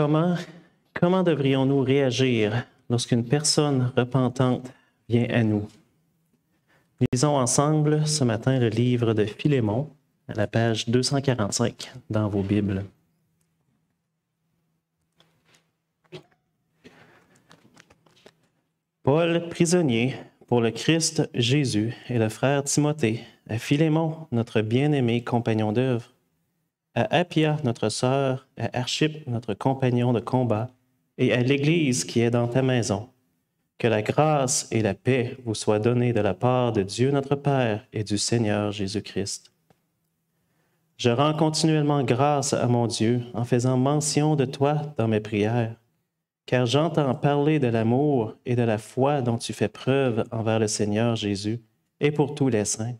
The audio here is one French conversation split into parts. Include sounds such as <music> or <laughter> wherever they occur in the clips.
Comment, comment devrions-nous réagir lorsqu'une personne repentante vient à nous? Lisons ensemble ce matin le livre de Philémon à la page 245 dans vos Bibles. Paul, prisonnier pour le Christ Jésus, et le frère Timothée, à Philémon, notre bien-aimé compagnon d'œuvre, à Appia, notre sœur, à Archip, notre compagnon de combat, et à l'Église qui est dans ta maison. Que la grâce et la paix vous soient données de la part de Dieu notre Père et du Seigneur Jésus-Christ. Je rends continuellement grâce à mon Dieu en faisant mention de toi dans mes prières, car j'entends parler de l'amour et de la foi dont tu fais preuve envers le Seigneur Jésus et pour tous les saints.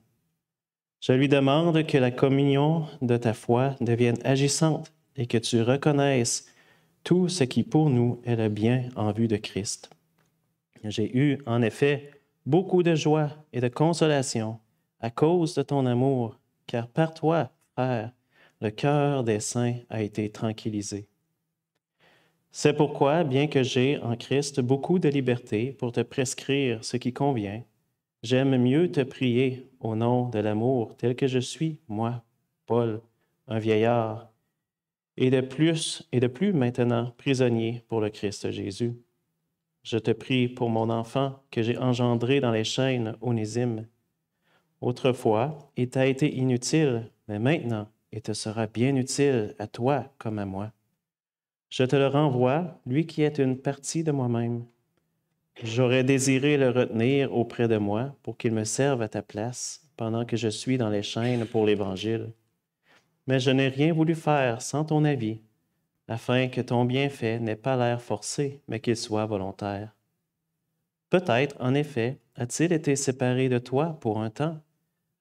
Je lui demande que la communion de ta foi devienne agissante et que tu reconnaisses tout ce qui pour nous est le bien en vue de Christ. J'ai eu, en effet, beaucoup de joie et de consolation à cause de ton amour, car par toi, frère, le cœur des saints a été tranquillisé. C'est pourquoi, bien que j'ai en Christ beaucoup de liberté pour te prescrire ce qui convient, J'aime mieux te prier au nom de l'amour tel que je suis, moi, Paul, un vieillard, et de plus et de plus maintenant prisonnier pour le Christ Jésus. Je te prie pour mon enfant que j'ai engendré dans les chaînes onésime. Autrefois, il t'a été inutile, mais maintenant, il te sera bien utile à toi comme à moi. Je te le renvoie, lui qui est une partie de moi-même J'aurais désiré le retenir auprès de moi pour qu'il me serve à ta place pendant que je suis dans les chaînes pour l'Évangile. Mais je n'ai rien voulu faire sans ton avis, afin que ton bienfait n'ait pas l'air forcé, mais qu'il soit volontaire. Peut-être, en effet, a-t-il été séparé de toi pour un temps,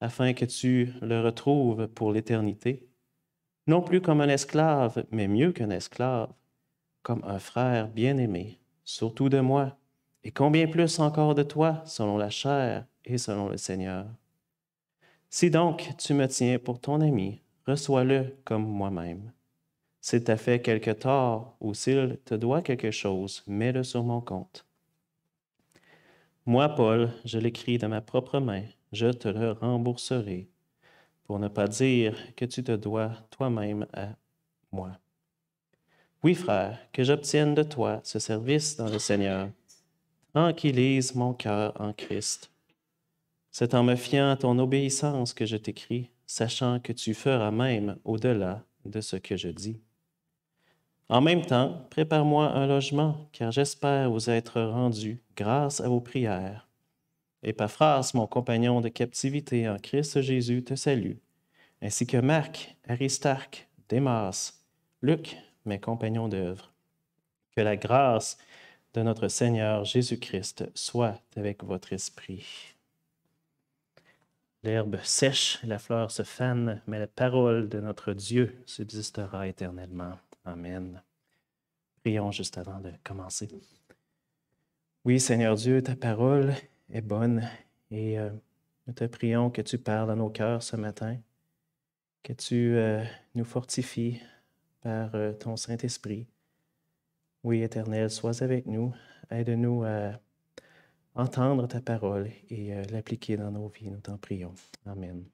afin que tu le retrouves pour l'éternité, non plus comme un esclave, mais mieux qu'un esclave, comme un frère bien-aimé, surtout de moi et combien plus encore de toi, selon la chair et selon le Seigneur. Si donc tu me tiens pour ton ami, reçois-le comme moi-même. S'il t'a fait quelque tort ou s'il te doit quelque chose, mets-le sur mon compte. Moi, Paul, je l'écris de ma propre main, je te le rembourserai, pour ne pas dire que tu te dois toi-même à moi. Oui, frère, que j'obtienne de toi ce service dans le Seigneur tranquillise mon cœur en Christ. C'est en me fiant à ton obéissance que je t'écris, sachant que tu feras même au-delà de ce que je dis. En même temps, prépare-moi un logement, car j'espère vous être rendu grâce à vos prières. Epaphras, mon compagnon de captivité en Christ Jésus, te salue, ainsi que Marc, Aristarque, Démas, Luc, mes compagnons d'œuvre. Que la grâce de notre Seigneur Jésus-Christ soit avec votre esprit. L'herbe sèche, la fleur se fane, mais la parole de notre Dieu subsistera éternellement. Amen. Prions juste avant de commencer. Oui, Seigneur Dieu, ta parole est bonne et euh, nous te prions que tu parles à nos cœurs ce matin, que tu euh, nous fortifies par euh, ton Saint-Esprit oui, Éternel, sois avec nous. Aide-nous à entendre ta parole et à l'appliquer dans nos vies. Nous t'en prions. Amen.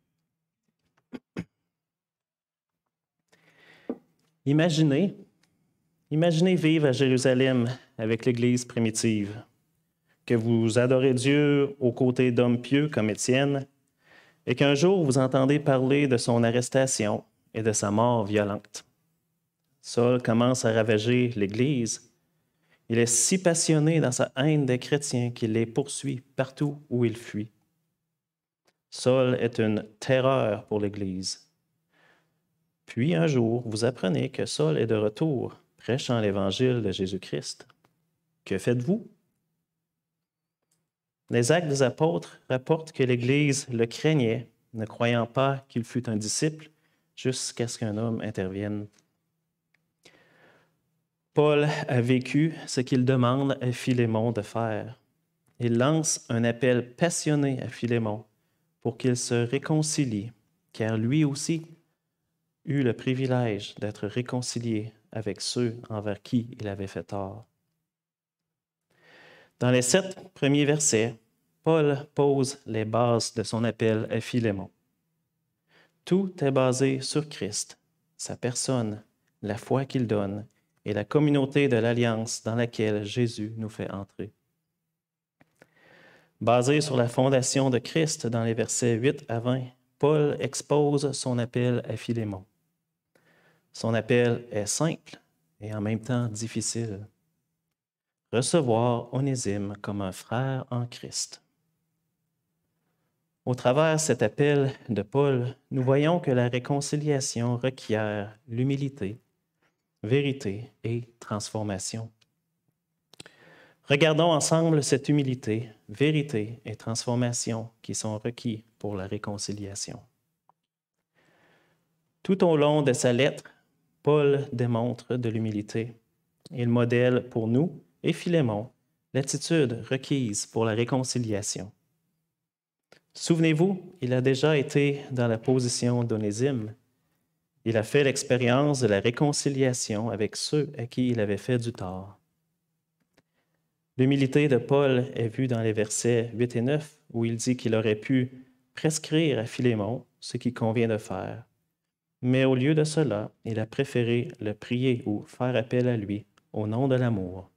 Imaginez, imaginez vivre à Jérusalem avec l'Église primitive, que vous adorez Dieu aux côtés d'hommes pieux comme Étienne, et qu'un jour vous entendez parler de son arrestation et de sa mort violente. Saul commence à ravager l'Église. Il est si passionné dans sa haine des chrétiens qu'il les poursuit partout où il fuit. Saul est une terreur pour l'Église. Puis un jour, vous apprenez que Saul est de retour, prêchant l'Évangile de Jésus-Christ. Que faites-vous? Les actes des apôtres rapportent que l'Église le craignait, ne croyant pas qu'il fût un disciple, jusqu'à ce qu'un homme intervienne. Paul a vécu ce qu'il demande à Philémon de faire. Il lance un appel passionné à Philémon pour qu'il se réconcilie, car lui aussi eut le privilège d'être réconcilié avec ceux envers qui il avait fait tort. Dans les sept premiers versets, Paul pose les bases de son appel à Philémon. Tout est basé sur Christ, sa personne, la foi qu'il donne et la communauté de l'alliance dans laquelle Jésus nous fait entrer. Basé sur la fondation de Christ dans les versets 8 à 20, Paul expose son appel à Philémon. Son appel est simple et en même temps difficile recevoir Onésime comme un frère en Christ. Au travers cet appel de Paul, nous voyons que la réconciliation requiert l'humilité, vérité et transformation. Regardons ensemble cette humilité, vérité et transformation qui sont requis pour la réconciliation. Tout au long de sa lettre, Paul démontre de l'humilité. Il modèle pour nous et Philémon l'attitude requise pour la réconciliation. Souvenez-vous, il a déjà été dans la position d'Onésime. Il a fait l'expérience de la réconciliation avec ceux à qui il avait fait du tort. L'humilité de Paul est vue dans les versets 8 et 9, où il dit qu'il aurait pu prescrire à Philémon ce qu'il convient de faire. Mais au lieu de cela, il a préféré le prier ou faire appel à lui au nom de l'amour.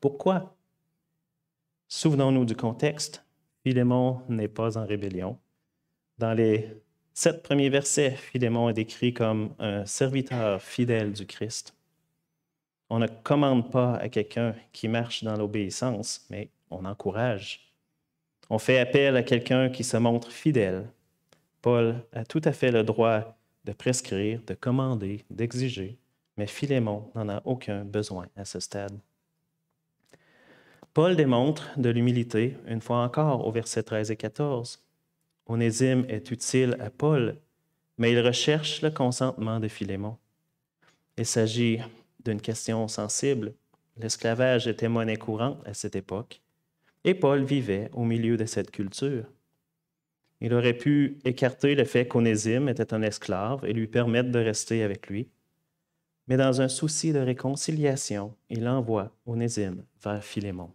Pourquoi? Souvenons-nous du contexte. Philémon n'est pas en rébellion. Dans les sept premiers versets, Philémon est décrit comme un serviteur fidèle du Christ. On ne commande pas à quelqu'un qui marche dans l'obéissance, mais on encourage. On fait appel à quelqu'un qui se montre fidèle. Paul a tout à fait le droit de prescrire, de commander, d'exiger, mais Philémon n'en a aucun besoin à ce stade. Paul démontre de l'humilité, une fois encore, au verset 13 et 14. Onésime est utile à Paul, mais il recherche le consentement de Philémon. Il s'agit d'une question sensible. L'esclavage était monnaie courante à cette époque, et Paul vivait au milieu de cette culture. Il aurait pu écarter le fait qu'Onésime était un esclave et lui permettre de rester avec lui. Mais dans un souci de réconciliation, il envoie Onésime vers Philémon.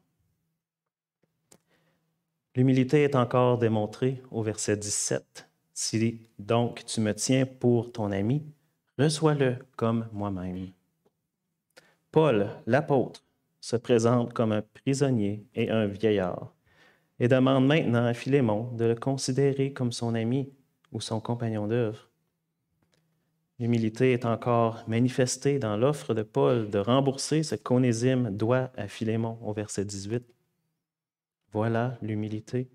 L'humilité est encore démontrée au verset 17. Si donc tu me tiens pour ton ami, reçois-le comme moi-même. Paul, l'apôtre, se présente comme un prisonnier et un vieillard et demande maintenant à Philémon de le considérer comme son ami ou son compagnon d'œuvre. L'humilité est encore manifestée dans l'offre de Paul de rembourser ce qu'Onésime doit à Philémon au verset 18. Voilà l'humilité.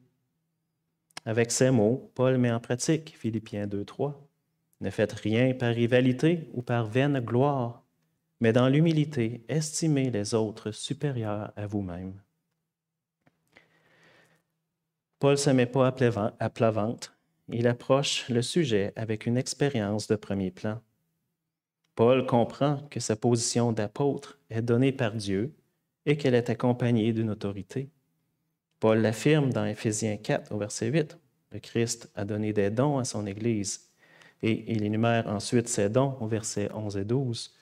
Avec ces mots, Paul met en pratique Philippiens 2.3. Ne faites rien par rivalité ou par vaine gloire, mais dans l'humilité, estimez les autres supérieurs à vous-même. Paul ne se met pas à plat ventre. Il approche le sujet avec une expérience de premier plan. Paul comprend que sa position d'apôtre est donnée par Dieu et qu'elle est accompagnée d'une autorité. Paul l'affirme dans Éphésiens 4 au verset 8. Le Christ a donné des dons à son Église. Et il énumère ensuite ses dons au verset 11 et 12.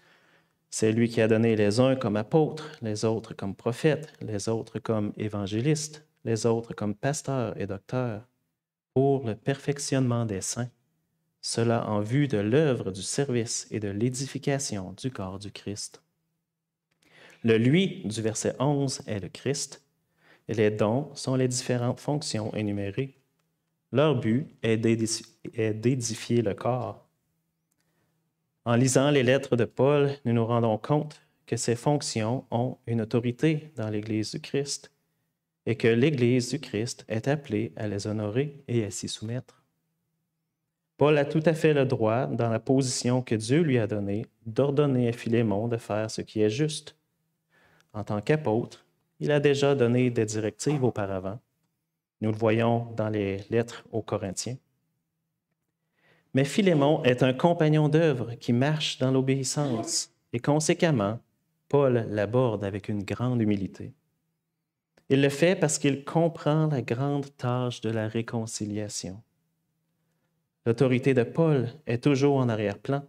C'est lui qui a donné les uns comme apôtres, les autres comme prophètes, les autres comme évangélistes, les autres comme pasteurs et docteurs, pour le perfectionnement des saints, cela en vue de l'œuvre du service et de l'édification du corps du Christ. Le lui du verset 11 est le Christ, les dons sont les différentes fonctions énumérées. Leur but est d'édifier le corps. En lisant les lettres de Paul, nous nous rendons compte que ces fonctions ont une autorité dans l'Église du Christ et que l'Église du Christ est appelée à les honorer et à s'y soumettre. Paul a tout à fait le droit, dans la position que Dieu lui a donnée, d'ordonner à Philémon de faire ce qui est juste. En tant qu'apôtre, Il a déjà donné des directives auparavant. Nous le voyons dans les lettres aux Corinthiens. Mais Philémon est un compagnon d'œuvre qui marche dans l'obéissance et conséquemment, Paul l'aborde avec une grande humilité. Il le fait parce qu'il comprend la grande tâche de la réconciliation. L'autorité de Paul est toujours en arrière-plan.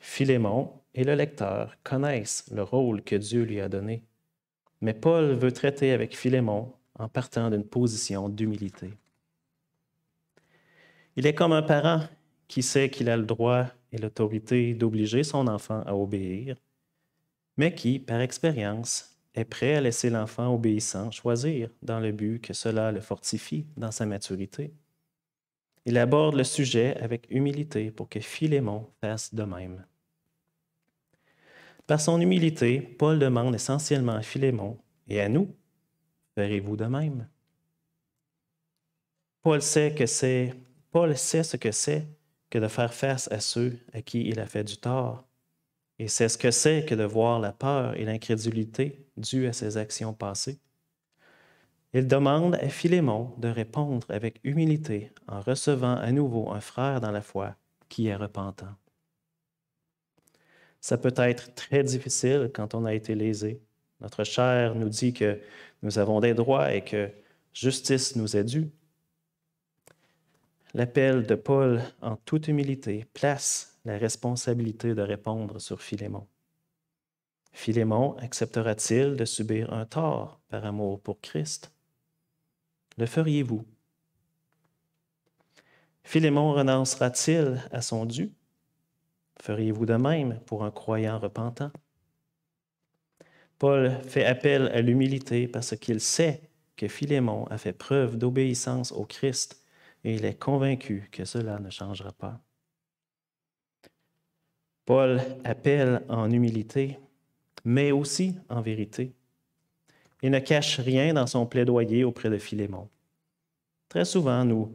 Philémon et le lecteur connaissent le rôle que Dieu lui a donné. Mais Paul veut traiter avec Philémon en partant d'une position d'humilité. Il est comme un parent qui sait qu'il a le droit et l'autorité d'obliger son enfant à obéir, mais qui, par expérience, est prêt à laisser l'enfant obéissant choisir dans le but que cela le fortifie dans sa maturité. Il aborde le sujet avec humilité pour que Philémon fasse de même. Par son humilité, Paul demande essentiellement à Philémon et à nous, ferez-vous de même? Paul sait, que c'est, Paul sait ce que c'est que de faire face à ceux à qui il a fait du tort. Et c'est ce que c'est que de voir la peur et l'incrédulité dues à ses actions passées. Il demande à Philémon de répondre avec humilité en recevant à nouveau un frère dans la foi qui est repentant. Ça peut être très difficile quand on a été lésé. Notre chair nous dit que nous avons des droits et que justice nous est due. L'appel de Paul, en toute humilité, place la responsabilité de répondre sur Philémon. Philémon acceptera-t-il de subir un tort par amour pour Christ? Le feriez-vous? Philémon renoncera-t-il à son dû? Feriez-vous de même pour un croyant repentant? Paul fait appel à l'humilité parce qu'il sait que Philémon a fait preuve d'obéissance au Christ et il est convaincu que cela ne changera pas. Paul appelle en humilité, mais aussi en vérité. Il ne cache rien dans son plaidoyer auprès de Philémon. Très souvent, nous,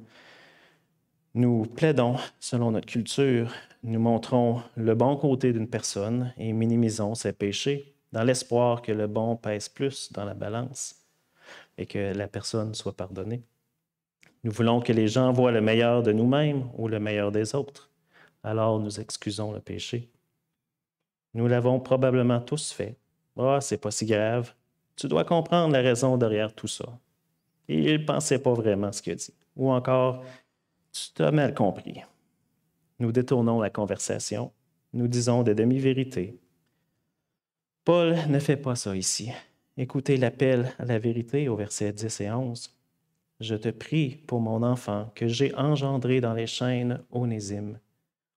nous plaidons selon notre culture, nous montrons le bon côté d'une personne et minimisons ses péchés dans l'espoir que le bon pèse plus dans la balance et que la personne soit pardonnée. Nous voulons que les gens voient le meilleur de nous-mêmes ou le meilleur des autres. Alors nous excusons le péché. Nous l'avons probablement tous fait. Ah, c'est pas si grave. Tu dois comprendre la raison derrière tout ça. Et il ne pensait pas vraiment ce qu'il dit. Ou encore, tu t'as mal compris. Nous détournons la conversation, nous disons des demi-vérités. Paul ne fait pas ça ici. Écoutez l'appel à la vérité au verset 10 et 11. Je te prie pour mon enfant que j'ai engendré dans les chaînes Onésime.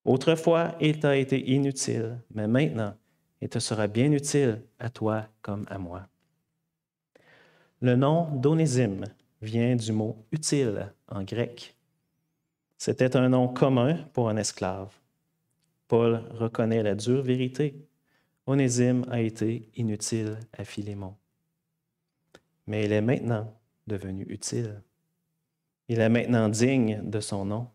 Autrefois, il t'a été inutile, mais maintenant, il te sera bien utile à toi comme à moi. Le nom d'Onésime vient du mot utile en grec. C'était un nom commun pour un esclave. Paul reconnaît la dure vérité. Onésime a été inutile à Philémon. Mais il est maintenant devenu utile. Il est maintenant digne de son nom.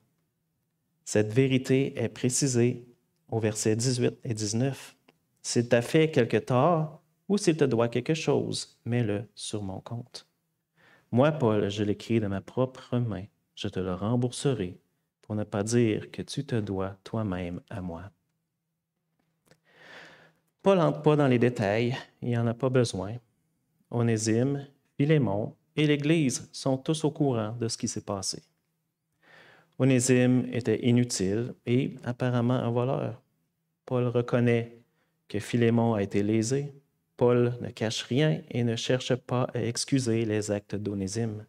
Cette vérité est précisée au verset 18 et 19. S'il t'a fait quelque tort ou s'il te doit quelque chose, mets-le sur mon compte. Moi, Paul, je l'écris de ma propre main. Je te le rembourserai pour ne pas dire que tu te dois toi-même à moi. Paul n'entre pas dans les détails, il n'y en a pas besoin. Onésime, Philémon et l'Église sont tous au courant de ce qui s'est passé. Onésime était inutile et apparemment un voleur. Paul reconnaît que Philémon a été lésé. Paul ne cache rien et ne cherche pas à excuser les actes d'Onésime.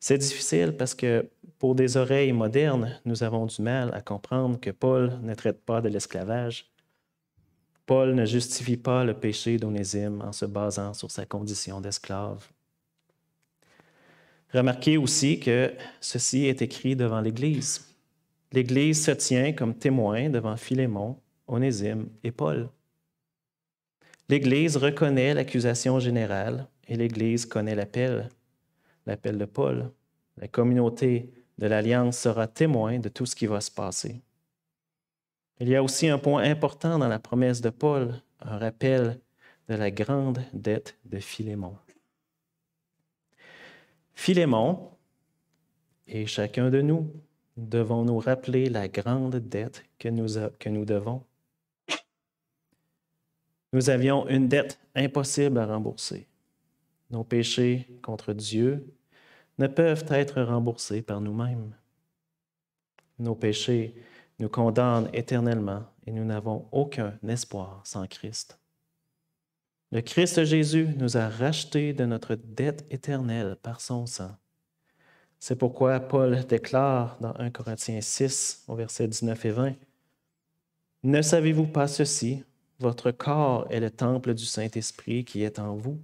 C'est difficile parce que pour des oreilles modernes, nous avons du mal à comprendre que Paul ne traite pas de l'esclavage. Paul ne justifie pas le péché d'Onésime en se basant sur sa condition d'esclave. Remarquez aussi que ceci est écrit devant l'Église. L'Église se tient comme témoin devant Philémon, Onésime et Paul. L'Église reconnaît l'accusation générale et l'Église connaît l'appel, l'appel de Paul. La communauté de l'Alliance sera témoin de tout ce qui va se passer. Il y a aussi un point important dans la promesse de Paul, un rappel de la grande dette de Philémon. Philémon et chacun de nous devons nous rappeler la grande dette que nous, que nous devons. Nous avions une dette impossible à rembourser. Nos péchés contre Dieu ne peuvent être remboursés par nous-mêmes. Nos péchés nous condamnent éternellement et nous n'avons aucun espoir sans Christ. Le Christ Jésus nous a rachetés de notre dette éternelle par son sang. C'est pourquoi Paul déclare dans 1 Corinthiens 6, au verset 19 et 20, Ne savez-vous pas ceci? Votre corps est le temple du Saint-Esprit qui est en vous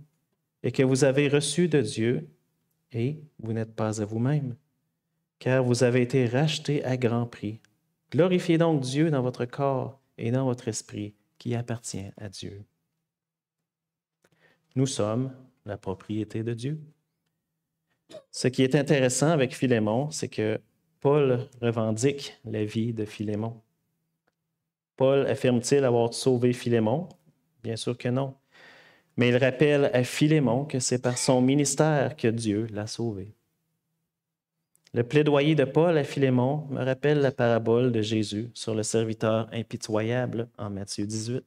et que vous avez reçu de Dieu, et vous n'êtes pas à vous-même, car vous avez été rachetés à grand prix. Glorifiez donc Dieu dans votre corps et dans votre esprit qui appartient à Dieu. Nous sommes la propriété de Dieu. Ce qui est intéressant avec Philémon, c'est que Paul revendique la vie de Philémon. Paul affirme-t-il avoir sauvé Philémon? Bien sûr que non. Mais il rappelle à Philémon que c'est par son ministère que Dieu l'a sauvé. Le plaidoyer de Paul à Philémon me rappelle la parabole de Jésus sur le serviteur impitoyable en Matthieu 18.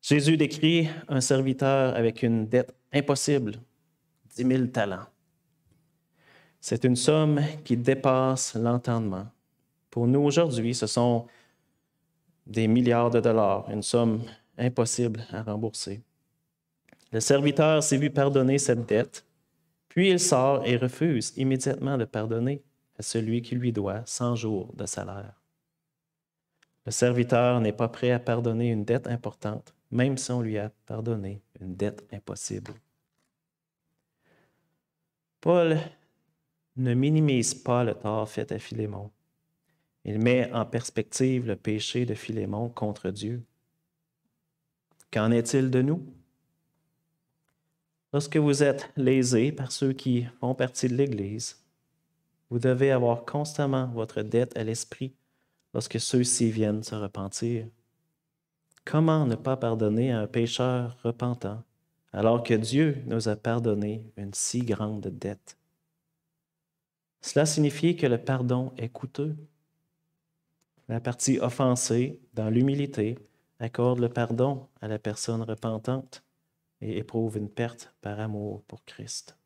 Jésus décrit un serviteur avec une dette impossible, 10 000 talents. C'est une somme qui dépasse l'entendement. Pour nous aujourd'hui, ce sont des milliards de dollars, une somme impossible à rembourser. Le serviteur s'est vu pardonner cette dette, puis il sort et refuse immédiatement de pardonner à celui qui lui doit 100 jours de salaire. Le serviteur n'est pas prêt à pardonner une dette importante même si on lui a pardonné une dette impossible. Paul ne minimise pas le tort fait à Philémon. Il met en perspective le péché de Philémon contre Dieu. Qu'en est-il de nous? Lorsque vous êtes lésé par ceux qui font partie de l'Église, vous devez avoir constamment votre dette à l'esprit lorsque ceux-ci viennent se repentir. Comment ne pas pardonner à un pécheur repentant alors que Dieu nous a pardonné une si grande dette? Cela signifie que le pardon est coûteux. La partie offensée, dans l'humilité, accorde le pardon à la personne repentante et éprouve une perte par amour pour Christ.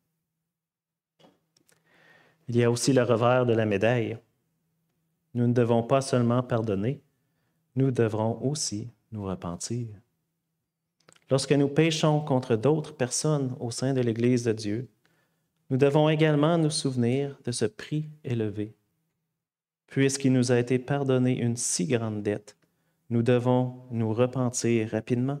Il y a aussi le revers de la médaille. Nous ne devons pas seulement pardonner, nous devrons aussi nous repentir. Lorsque nous péchons contre d'autres personnes au sein de l'Église de Dieu, nous devons également nous souvenir de ce prix élevé. Puisqu'il nous a été pardonné une si grande dette, nous devons nous repentir rapidement.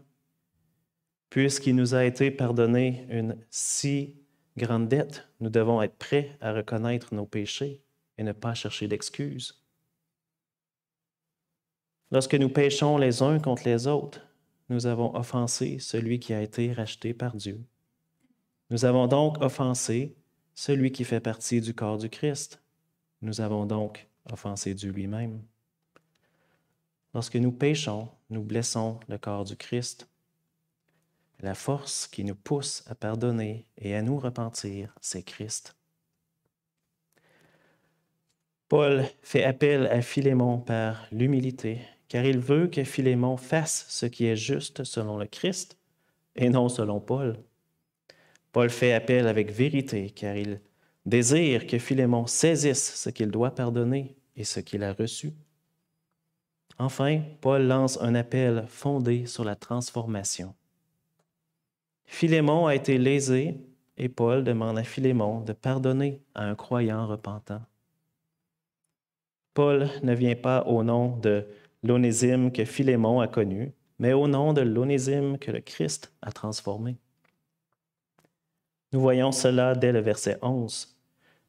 Puisqu'il nous a été pardonné une si grande dette, nous devons être prêts à reconnaître nos péchés et ne pas chercher d'excuses. Lorsque nous péchons les uns contre les autres, nous avons offensé celui qui a été racheté par Dieu. Nous avons donc offensé celui qui fait partie du corps du Christ. Nous avons donc offensé Dieu lui-même. Lorsque nous péchons, nous blessons le corps du Christ. La force qui nous pousse à pardonner et à nous repentir, c'est Christ. Paul fait appel à Philémon par l'humilité car il veut que Philémon fasse ce qui est juste selon le Christ et non selon Paul. Paul fait appel avec vérité, car il désire que Philémon saisisse ce qu'il doit pardonner et ce qu'il a reçu. Enfin, Paul lance un appel fondé sur la transformation. Philémon a été lésé et Paul demande à Philémon de pardonner à un croyant repentant. Paul ne vient pas au nom de l'onésime que Philémon a connu, mais au nom de l'onésime que le Christ a transformé. Nous voyons cela dès le verset 11.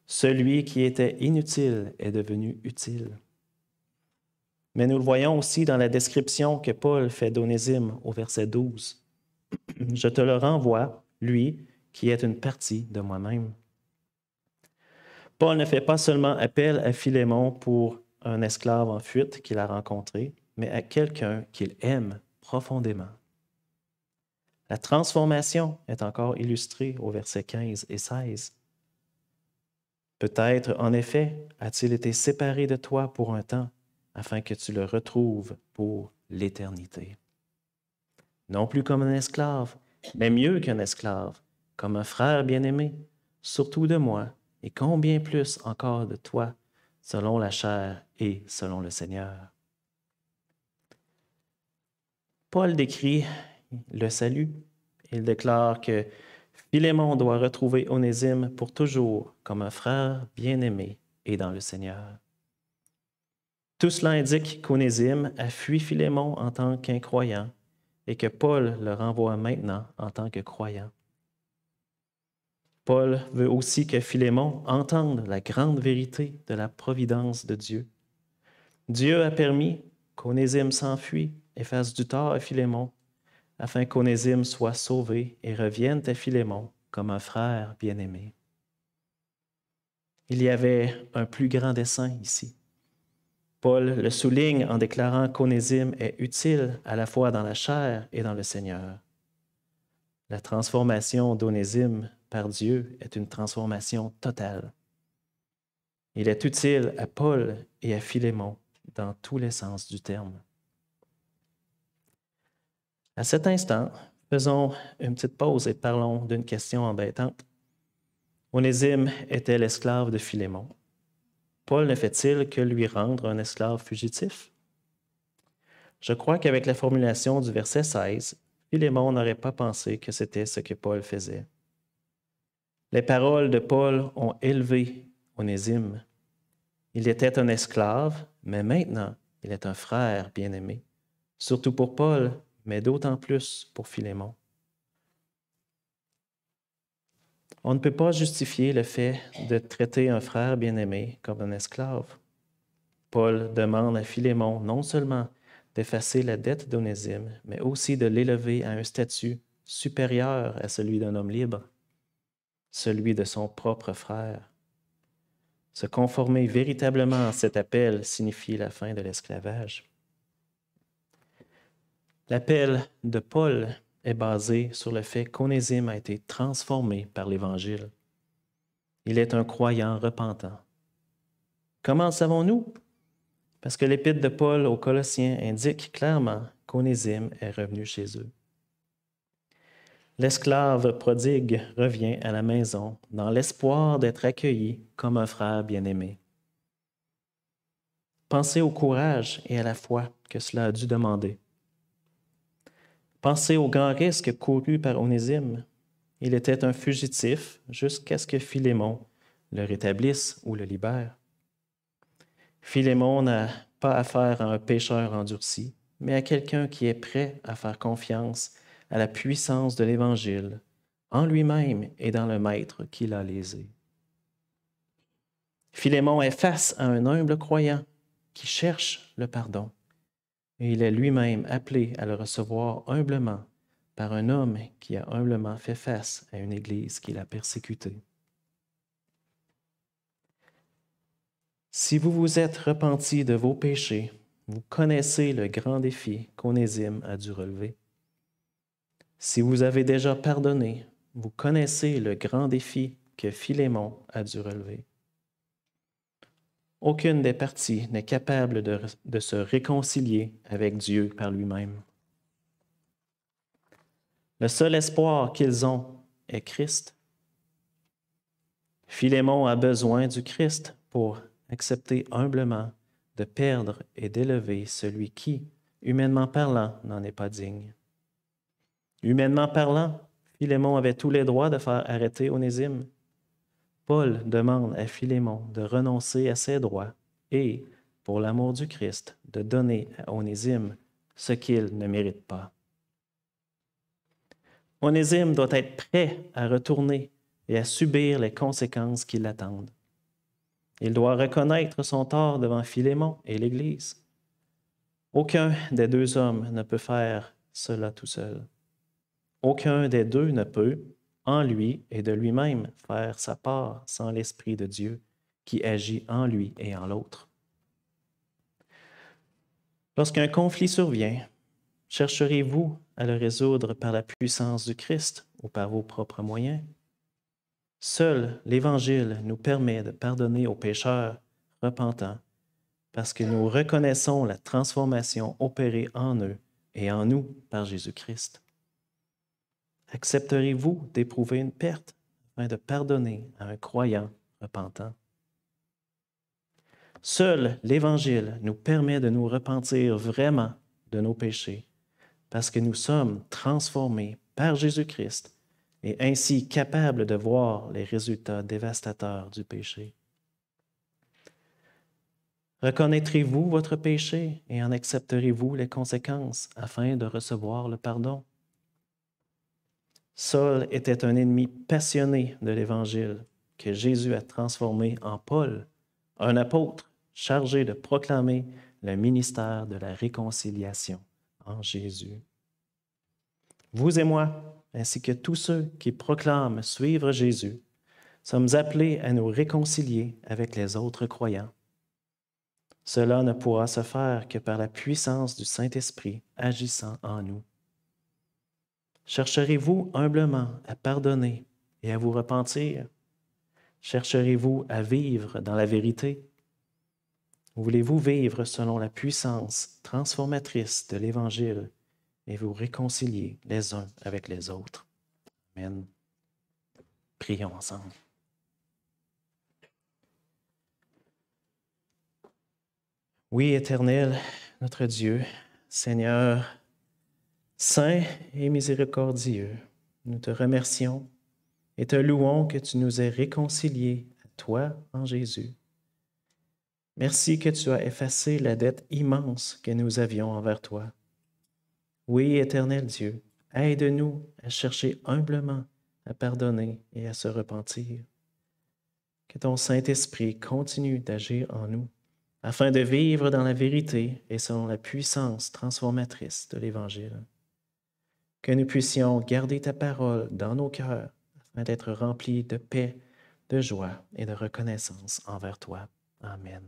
Celui qui était inutile est devenu utile. Mais nous le voyons aussi dans la description que Paul fait d'Onésime au verset 12. <clears throat> Je te le renvoie, lui, qui est une partie de moi-même. Paul ne fait pas seulement appel à Philémon pour un esclave en fuite qu'il a rencontré, mais à quelqu'un qu'il aime profondément. La transformation est encore illustrée au verset 15 et 16. Peut-être, en effet, a-t-il été séparé de toi pour un temps, afin que tu le retrouves pour l'éternité. Non plus comme un esclave, mais mieux qu'un esclave, comme un frère bien-aimé, surtout de moi, et combien plus encore de toi, selon la chair et selon le Seigneur. Paul décrit le salut. Il déclare que Philémon doit retrouver Onésime pour toujours comme un frère bien-aimé et dans le Seigneur. Tout cela indique qu'Onésime a fui Philémon en tant qu'incroyant et que Paul le renvoie maintenant en tant que croyant. Paul veut aussi que Philémon entende la grande vérité de la providence de Dieu. Dieu a permis qu'Onésime s'enfuit et fasse du tort à Philémon, afin qu'Onésime soit sauvé et revienne à Philémon comme un frère bien-aimé. Il y avait un plus grand dessein ici. Paul le souligne en déclarant qu'Onésime est utile à la fois dans la chair et dans le Seigneur. La transformation d'Onésime par Dieu est une transformation totale. Il est utile à Paul et à Philémon dans tous les sens du terme. À cet instant, faisons une petite pause et parlons d'une question embêtante. Onésime était l'esclave de Philémon. Paul ne fait-il que lui rendre un esclave fugitif? Je crois qu'avec la formulation du verset 16, Philémon n'aurait pas pensé que c'était ce que Paul faisait. Les paroles de Paul ont élevé Onésime. Il était un esclave, mais maintenant il est un frère bien-aimé. Surtout pour Paul, mais d'autant plus pour Philémon. On ne peut pas justifier le fait de traiter un frère bien-aimé comme un esclave. Paul demande à Philémon non seulement d'effacer la dette d'Onésime, mais aussi de l'élever à un statut supérieur à celui d'un homme libre celui de son propre frère. Se conformer véritablement à cet appel signifie la fin de l'esclavage. L'appel de Paul est basé sur le fait qu'Onésime a été transformé par l'Évangile. Il est un croyant repentant. Comment savons-nous? Parce que l'épître de Paul aux Colossiens indique clairement qu'Onésime est revenu chez eux. L'esclave prodigue revient à la maison dans l'espoir d'être accueilli comme un frère bien-aimé. Pensez au courage et à la foi que cela a dû demander. Pensez au grand risque couru par Onésime. Il était un fugitif jusqu'à ce que Philémon le rétablisse ou le libère. Philémon n'a pas affaire à un pécheur endurci, mais à quelqu'un qui est prêt à faire confiance à la puissance de l'Évangile en lui-même et dans le Maître qui l'a lésé. Philémon est face à un humble croyant qui cherche le pardon, et il est lui-même appelé à le recevoir humblement par un homme qui a humblement fait face à une Église qui l'a persécuté. Si vous vous êtes repenti de vos péchés, vous connaissez le grand défi qu'Onésime a dû relever. Si vous avez déjà pardonné, vous connaissez le grand défi que Philémon a dû relever. Aucune des parties n'est capable de, se réconcilier avec Dieu par lui-même. Le seul espoir qu'ils ont est Christ. Philémon a besoin du Christ pour accepter humblement de perdre et d'élever celui qui, humainement parlant, n'en est pas digne. Humainement parlant, Philémon avait tous les droits de faire arrêter Onésime. Paul demande à Philémon de renoncer à ses droits et, pour l'amour du Christ, de donner à Onésime ce qu'il ne mérite pas. Onésime doit être prêt à retourner et à subir les conséquences qui l'attendent. Il doit reconnaître son tort devant Philémon et l'Église. Aucun des deux hommes ne peut faire cela tout seul. Aucun des deux ne peut, en lui et de lui-même, faire sa part sans l'Esprit de Dieu qui agit en lui et en l'autre. Lorsqu'un conflit survient, chercherez-vous à le résoudre par la puissance du Christ ou par vos propres moyens? Seul l'Évangile nous permet de pardonner aux pécheurs repentants parce que nous reconnaissons la transformation opérée en eux et en nous par Jésus-Christ. Accepterez-vous d'éprouver une perte afin de pardonner à un croyant repentant? Seul l'Évangile nous permet de nous repentir vraiment de nos péchés, parce que nous sommes transformés par Jésus-Christ et ainsi capables de voir les résultats dévastateurs du péché. Reconnaîtrez-vous votre péché et en accepterez-vous les conséquences afin de recevoir le pardon? Saul était un ennemi passionné de l'Évangile que Jésus a transformé en Paul, un apôtre chargé de proclamer le ministère de la réconciliation en Jésus. Vous et moi, ainsi que tous ceux qui proclament suivre Jésus, sommes appelés à nous réconcilier avec les autres croyants. Cela ne pourra se faire que par la puissance du Saint-Esprit agissant en nous. Chercherez-vous humblement à pardonner et à vous repentir? Chercherez-vous à vivre dans la vérité? Voulez-vous vivre selon la puissance transformatrice de l'Évangile et vous réconcilier les uns avec les autres? Amen. Prions ensemble. Oui, éternel, notre Dieu, Seigneur, Saint et miséricordieux, nous te remercions et te louons que tu nous aies réconciliés à toi en Jésus. Merci que tu as effacé la dette immense que nous avions envers toi. Oui, éternel Dieu, aide-nous à chercher humblement à pardonner et à se repentir. Que ton Saint-Esprit continue d'agir en nous afin de vivre dans la vérité et selon la puissance transformatrice de l'Évangile que nous puissions garder ta parole dans nos cœurs afin d'être remplis de paix, de joie et de reconnaissance envers toi. Amen.